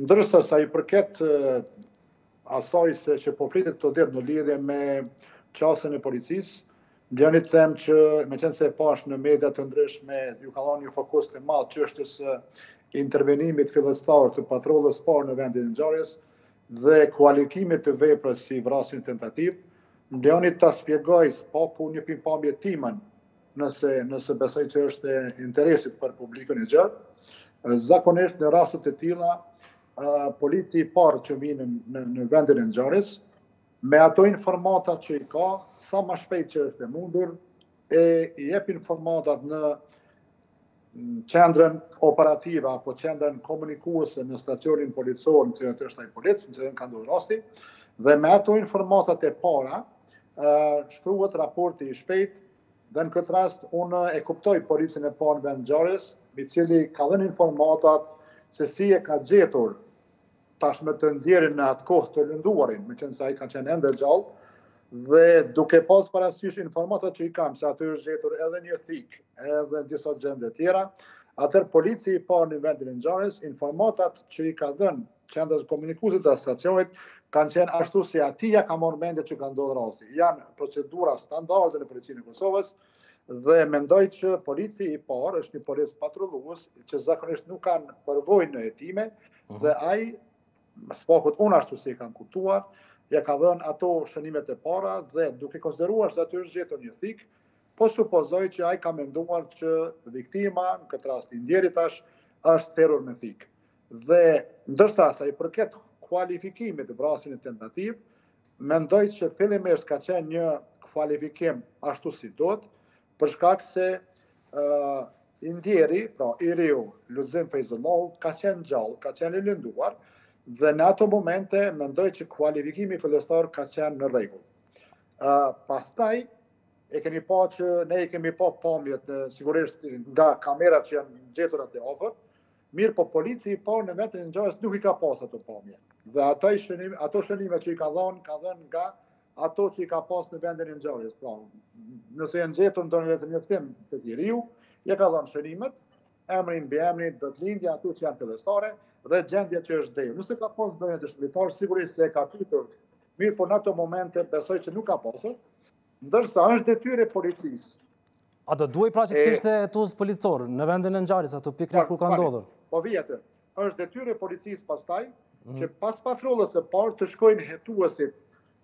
Ndërsa sa i përket asaj se që po flitet këto ditë në lidhje me qasjen e policisë, më lejoni të them që meqenëse e pashë në media të ndryshme, iu ka dhënë një fokus i madh çështjes së intervenimit fillestar të patrullës parë në vendin e ngjarjes dhe kualifikimit të veprës si vrasje në tentativë, më lejoni ta shpjegoj së paku një pikëpamje timën. nëse nëse besoj që është e interesit për publikun e gjerë. Zakonisht në raste të tilla, polici i parë që vjen në vendin e ngjarjes me ato informata që i ka, sa më shpejt që është e mundur, e i jep informatat në qendrën operative apo qendrën komunikuese në stacionin policor në cilin është ai polic, në cilin ka ndodhur rasti, dhe me ato informatat e para, shkruhet raporti i shpejt, dhe në këtë rast unë e kuptoj policin e parë në vendngjarje, i cili ka dhënë informatat se si e ka gjetur tashmë të ndjerin në atë kohë të lënduarin, meqenëse ai ka qenë ende gjallë, dhe duke pas parasysh informatat që i kam, se aty është gjetur edhe një thikë, edhe disa gjësende tjera, atëherë polici i parë në vendin e ngjarjes, informatat që i ka dhënë qendrës komunikuese të stacionit, kanë qenë ashtu si atij ia ka marrë mendja që ka ndodhë rasti. Janë procedura standarde në policinë e Kosovës, Dhe mendoj që polici i parë është një polic patrullues që zakonisht nuk kanë përvojë në hetime mhm. dhe ai më së pakut unë ashtu si e kam kuptuar, i ka dhënë ato shënimet e para dhe duke konsideruar se aty është gjetur një thikë, po supozoj që ai ka menduar që viktima, në këtë rast i ndjeri tash, është therur me thikë. Dhe ndërsa sa i përket kualifikimit të vrasjes në tentativë, Mendoj që fillimisht ka qenë një kualifikim ashtu si duhet, për shkak se uh, i ndjeri, pra i riu, Lulzim Fejzullahu, ka qenë gjallë, ka qenë i lënduar, dhe në ato momente mendoj që kualifikimi fillestar ka qenë në rregull. Uh, pastaj, e keni pa që ne i kemi pa pamjet, në, sigurisht nga kamerat që janë gjetur aty afër, Mirëpo polici i parë në vendin e ngjarjes nuk i ka pas ato pamje. Dhe ato shënime, ato shënime që i ka dhënë, ka dhënë nga ato që i ka pas në vendin e ngjarjes. Pra, nëse ia ka gjetur ndonjë letërnjoftim të riut, i ka dhënë shënimet, emrin, mbiemrin, datëlindja ato që janë fillestare dhe gjendja që është dhënë. Nëse ka pas ndonjë dëshmitar, sigurisht se e ka pyetur. Mirëpo në ato momente besoj që nuk ka pasur. Ndërsa është detyrë e policisë A do duhej pra që të kishte hetues policor në vendin e ngjarjes aty pikërisht ku ka ndodhur? Po vi atë. Është detyrë e policisë pastaj mhm. që pas patrullës së parë të shkojnë hetuesit,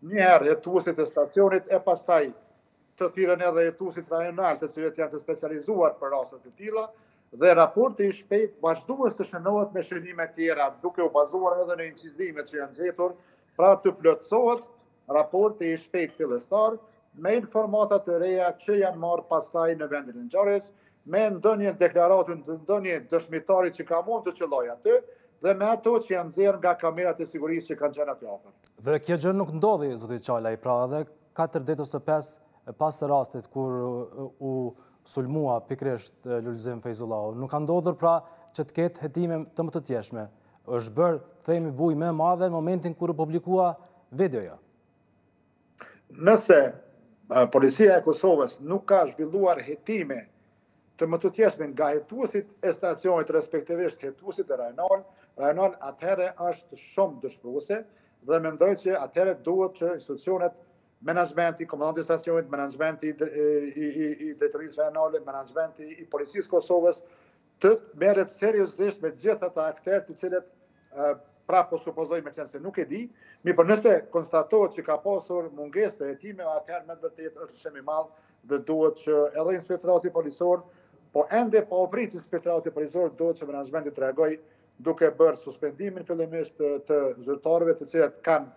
një herë hetuesit e stacionit e pastaj të thirren edhe hetuesit rajonal, të cilët janë të specializuar për raste të tilla dhe raporti i shpejtë vazhdues të shënohet me shënime të tjera, duke u bazuar edhe në incizimet që janë gjetur Pra të plotësohet raporti i shpejtë fillestar me informata të reja që janë marrë pastaj në vendin e ngjarjes, me ndonjë deklaratë të ndonjë dëshmitari që ka mundur të qëllojë aty dhe me ato që janë nxjerrë nga kamerat e sigurisë që kanë qenë aty afër. Dhe kjo gjë nuk ndodhi zoti Çalaj, pra edhe 4 ditë ose 5 pas rastit kur u sulmua pikërisht Lulzim Fejzullahu. Nuk ka ndodhur pra që të ketë hetime të mëtutjeshme. Është bërë, themi bujë më e madhe në momentin kur u publikua videoja. Nëse Policia e Kosovës nuk ka zhvilluar hetime të mëtutjeshme nga hetuesit e stacionit, respektivisht hetuesit e rajonal, rajonal atëhere është shumë dëshpëruese dhe mendoj që atëhere duhet që institucionet menaxhmenti, komandanti i stacionit, menaxhmenti i drejtorisë rajonale, menaxhmenti i Policisë së Kosovës, të merret seriozisht me të gjithë ata akterë të cilët pra po supozoj meqenëse nuk e di, mirëpo nëse konstatohet që ka pasur mungesë të hetimeve, atëherë me të vërtetë është dështim i madh dhe duhet që edhe inspektorati policor, po ende pa e pritur inspektorati policor, duhet që menaxhmenti të reagojë duke bërë suspendimin fillimisht të, të zyrtarëve të cilët kanë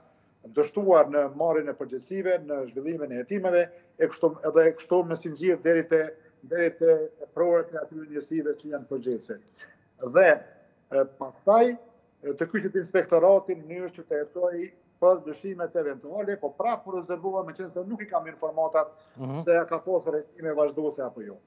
dështuar në marrjen e përgjegjësive, në zhvillimin e hetimeve, e kështu edhe e kështu me zinxhir deri te deri te eprorët e atyre njësive që janë përgjegjëse. Dhe pastaj të kyçet inspektorati në mënyrë që të hetojë për dyshimet eventuale, po prapë po rezervohem meqenëse nuk i kam informatat mhm. se ka pasur hetime vazhduese apo jo.